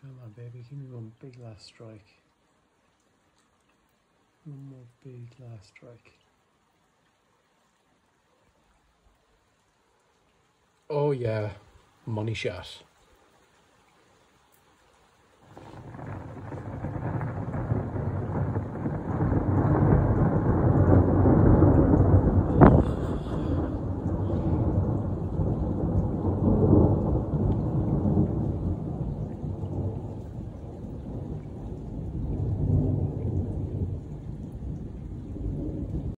Come on, baby, give me one big last strike. One more big last strike. Oh yeah, money shot.